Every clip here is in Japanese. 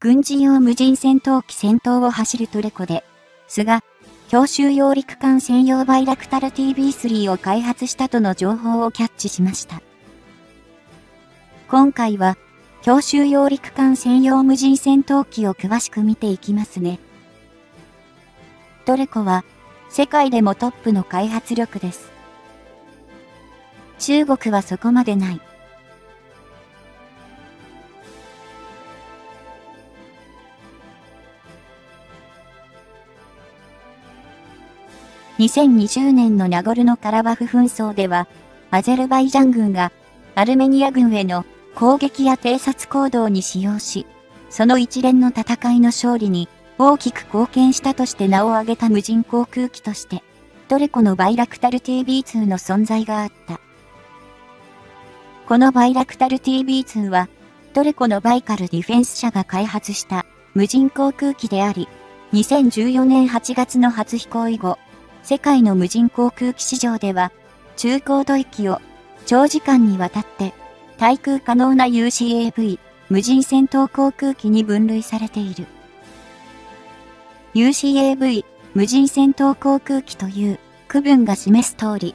軍事用無人戦闘機戦闘を走るトルコで、菅、強襲揚陸艦専用バイラクタル TB3 を開発したとの情報をキャッチしました。今回は、強襲揚陸艦専用無人戦闘機を詳しく見ていきますね。トルコは、世界でもトップの開発力です。中国はそこまでない。2020年のナゴルノカラバフ紛争では、アゼルバイジャン軍がアルメニア軍への攻撃や偵察行動に使用し、その一連の戦いの勝利に大きく貢献したとして名を挙げた無人航空機として、トルコのバイラクタル TB2 の存在があった。このバイラクタル TB2 は、トルコのバイカルディフェンス社が開発した無人航空機であり、2014年8月の初飛行以後、世界の無人航空機市場では、中高度域を長時間にわたって対空可能な UCAV 無人戦闘航空機に分類されている。UCAV 無人戦闘航空機という区分が示す通り、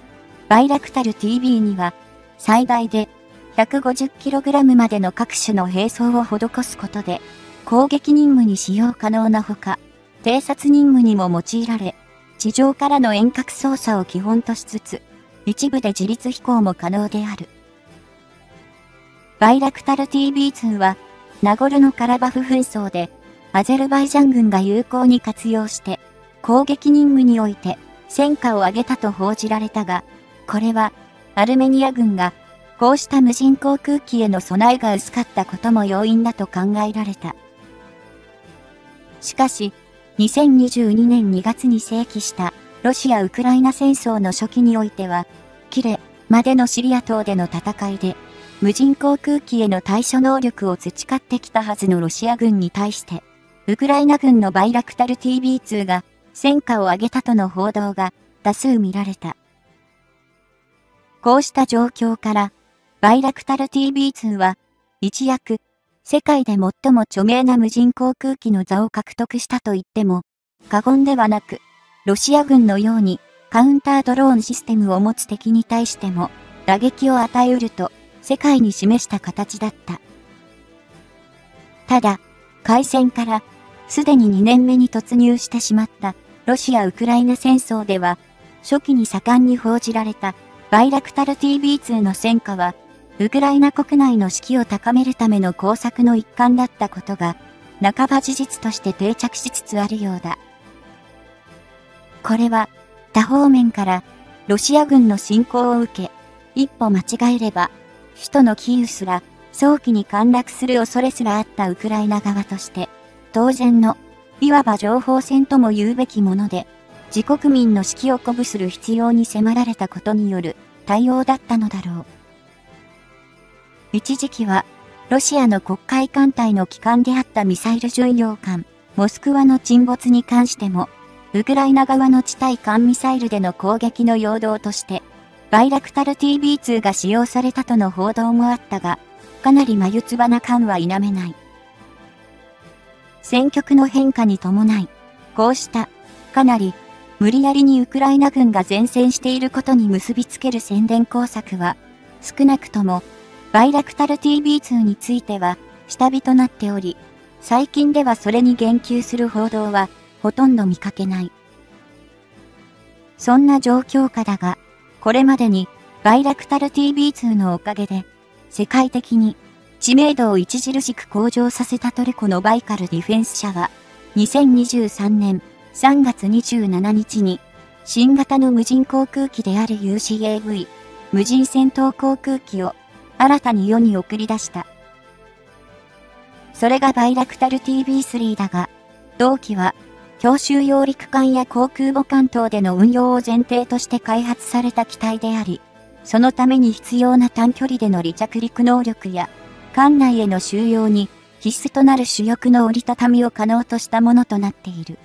バイラクタル TB には最大で 150kg までの各種の並走を施すことで攻撃任務に使用可能なほか、偵察任務にも用いられ、地上からの遠隔操作を基本としつつ、一部で自立飛行も可能である。バイラクタル TB2 は、ナゴルノカラバフ紛争で、アゼルバイジャン軍が有効に活用して、攻撃任務において戦果を上げたと報じられたが、これは、アルメニア軍が、こうした無人航空機への備えが薄かったことも要因だと考えられた。しかし、2022年2月に正規したロシア・ウクライナ戦争の初期においては、キレまでのシリア島での戦いで、無人航空機への対処能力を培ってきたはずのロシア軍に対して、ウクライナ軍のバイラクタル TB2 が戦果を上げたとの報道が多数見られた。こうした状況から、バイラクタル TB2 は、一躍、世界で最も著名な無人航空機の座を獲得したと言っても過言ではなく、ロシア軍のようにカウンタードローンシステムを持つ敵に対しても打撃を与えうると世界に示した形だった。ただ、開戦からすでに2年目に突入してしまったロシア・ウクライナ戦争では初期に盛んに報じられたバイラクタル TB2 の戦果はウクライナ国内の士気を高めるための工作の一環だったことが、半ば事実として定着しつつあるようだ。これは、多方面から、ロシア軍の侵攻を受け、一歩間違えれば、首都のキーウすら、早期に陥落する恐れすらあったウクライナ側として、当然の、いわば情報戦とも言うべきもので、自国民の士気を鼓舞する必要に迫られたことによる対応だったのだろう。一時期は、ロシアの国会艦隊の機関であったミサイル巡洋艦、モスクワの沈没に関しても、ウクライナ側の地対艦ミサイルでの攻撃の陽動として、バイラクタル TB2 が使用されたとの報道もあったが、かなり眉唾な感は否めない。戦局の変化に伴い、こうした、かなり、無理やりにウクライナ軍が前線していることに結びつける宣伝工作は、少なくともバイラクタル TB2 については下火となっており、最近ではそれに言及する報道はほとんど見かけない。そんな状況下だが、これまでにバイラクタル TB2 のおかげで、世界的に知名度を著しく向上させたトルコのバイカルディフェンス社は、2023年3月27日に、新型の無人航空機である UCAV、無人戦闘航空機を新たに世に送り出した。それがバイラクタル TB3 だが、同機は、強襲揚陸艦や航空母艦等での運用を前提として開発された機体であり、そのために必要な短距離での離着陸能力や、艦内への収容に必須となる主翼の折りたたみを可能としたものとなっている。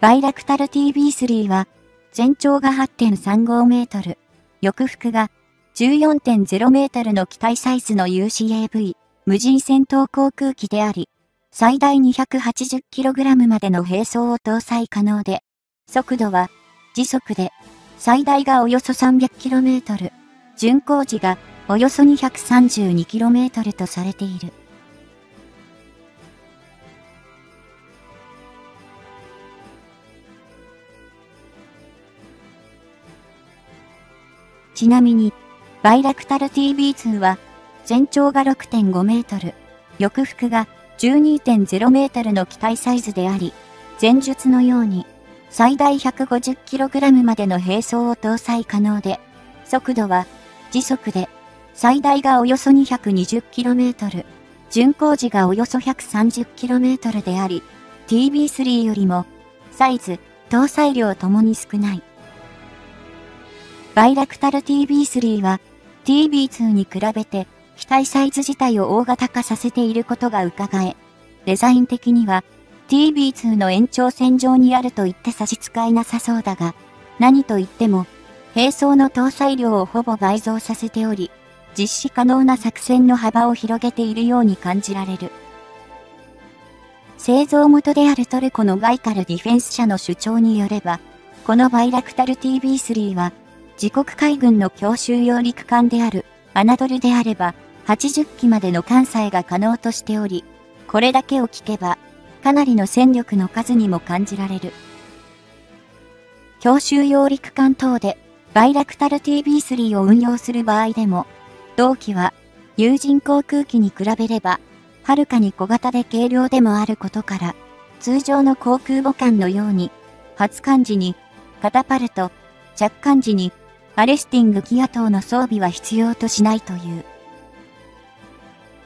バイラクタル TB3 は、全長が8.35メートル、翼幅が14.0メートルの機体サイズの UCAV、無人戦闘航空機であり、最大 280kg までの並走を搭載可能で、速度は時速で最大がおよそ 300km、巡航時がおよそ 232km とされている。ちなみに、バイラクタル TB2 は全長が6.5メートル、翼幅が12.0メートルの機体サイズであり、前述のように最大 150kg までの並走を搭載可能で、速度は時速で最大がおよそ 220km、巡航時がおよそ 130km であり、TB3 よりもサイズ、搭載量ともに少ない。バイラクタル TB3 は TB2 に比べて機体サイズ自体を大型化させていることが伺え、デザイン的には TB2 の延長線上にあると言って差し支えなさそうだが、何と言っても、並走の搭載量をほぼ倍増させており、実施可能な作戦の幅を広げているように感じられる。製造元であるトルコのバイカルディフェンス社の主張によれば、このバイラクタル TB3 は自国海軍の強襲揚陸艦であるアナドルであれば、80機までの艦載が可能としており、これだけを聞けば、かなりの戦力の数にも感じられる。強襲揚陸艦等で、バイラクタル TB3 を運用する場合でも、同機は、有人航空機に比べれば、はるかに小型で軽量でもあることから、通常の航空母艦のように、発艦時に、カタパルト、着艦時にアレスティングギア等の装備は必要としないという。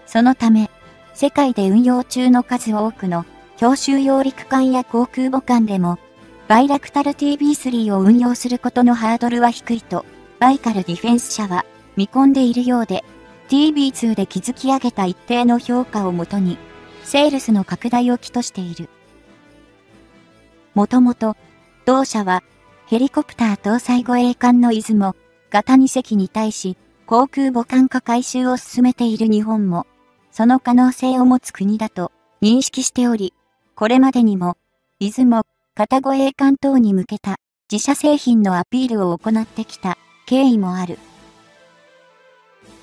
そのため、世界で運用中の数多くの強襲揚陸艦や航空母艦でも、バイラクタル TB3 を運用することのハードルは低いと、バイカルディフェンス社は見込んでいるようで、TB2 で築き上げた一定の評価をもとに、セールスの拡大を期としている。もともと、同社はヘリコプター搭載護衛艦の出雲、型2隻に対し、航空母艦化改修を進めている日本も、その可能性を持つ国だと認識しており、これまでにも、出雲、型護衛艦等に向けた自社製品のアピールを行ってきた経緯もある。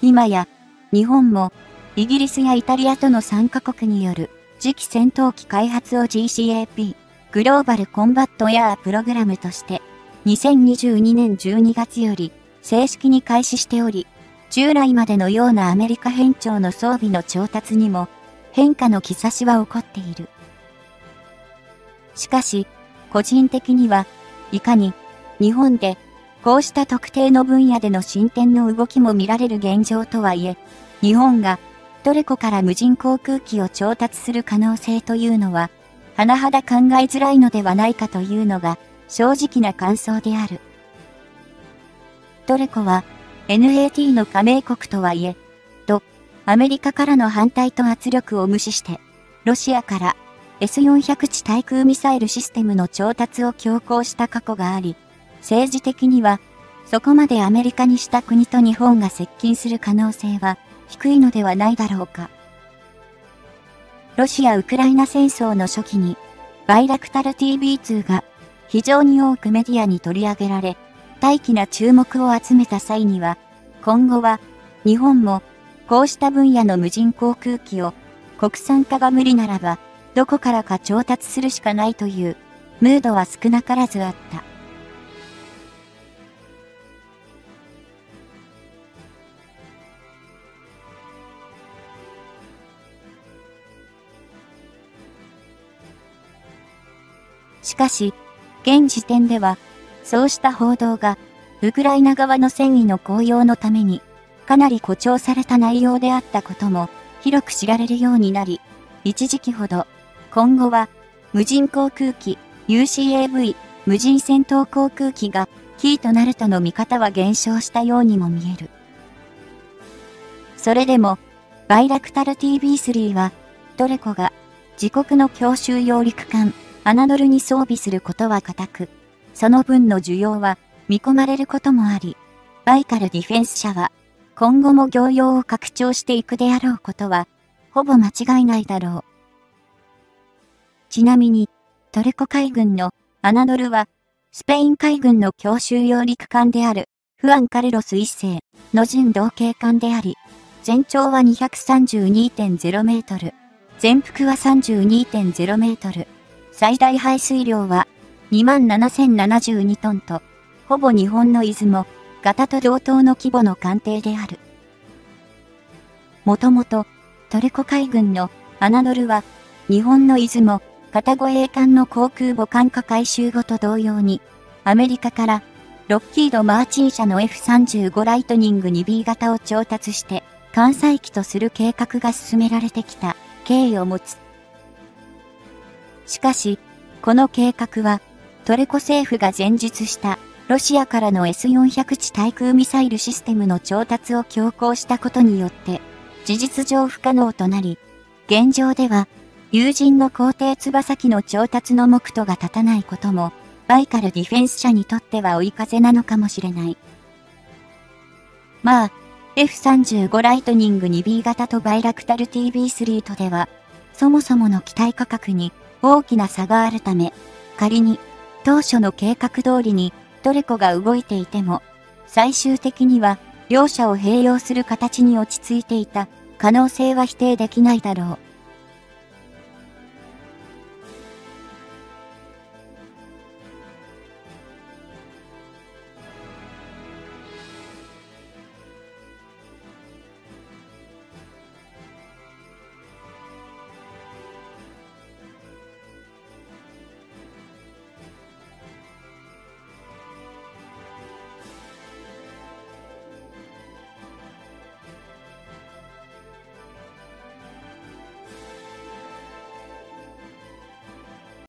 今や、日本も、イギリスやイタリアとの3カ国による次期戦闘機開発を GCAP、グローバルコンバットエアープログラムとして2022年12月より正式に開始しており、従来までのようなアメリカ編長の装備の調達にも変化の兆しは起こっている。しかし、個人的には、いかに日本でこうした特定の分野での進展の動きも見られる現状とはいえ、日本がトルコから無人航空機を調達する可能性というのは、甚だ考えづらいのではないかというのが正直な感想である。トルコは NAT の加盟国とはいえ、と、アメリカからの反対と圧力を無視して、ロシアから S400 地対空ミサイルシステムの調達を強行した過去があり、政治的には、そこまでアメリカにした国と日本が接近する可能性は低いのではないだろうか。ロシア・ウクライナ戦争の初期に、バイラクタル TB2 が非常に多くメディアに取り上げられ、大気な注目を集めた際には、今後は日本もこうした分野の無人航空機を国産化が無理ならばどこからか調達するしかないというムードは少なからずあった。しかし、現時点では、そうした報道が、ウクライナ側の戦意の高揚のために、かなり誇張された内容であったことも、広く知られるようになり、一時期ほど、今後は、無人航空機、UCAV、無人戦闘航空機が、キーとなるとの見方は減少したようにも見える。それでも、バイラクタル TB3 は、トルコが、自国の強襲揚陸艦、アナドルに装備することは固く、その分の需要は見込まれることもあり、バイカルディフェンス社は今後も業用を拡張していくであろうことはほぼ間違いないだろう。ちなみに、トルコ海軍のアナドルは、スペイン海軍の強襲揚陸艦である、フアン・カルロス一世の準同型艦であり、全長は232.0メートル、全幅は32.0メートル、最大排水量は27,072トンと、ほぼ日本の出雲、型と同等の規模の艦艇である。もともと、トルコ海軍のアナドルは、日本の出雲、片護衛艦の航空母艦化改修後と同様に、アメリカからロッキード・マーチー社の F35 ライトニング 2B 型を調達して、艦載機とする計画が進められてきた経緯を持つ。しかし、この計画は、トルコ政府が前述したロシアからの S400 地対空ミサイルシステムの調達を強行したことによって、事実上不可能となり、現状では、友人の皇帝翼機の調達の目途が立たないことも、バイカルディフェンス社にとっては追い風なのかもしれない。まあ、F35 ライトニング 2B 型とバイラクタル TB3 とでは、そもそもの機体価格に大きな差があるため、仮に当初の計画通りにトルコが動いていても、最終的には両者を併用する形に落ち着いていた可能性は否定できないだろう。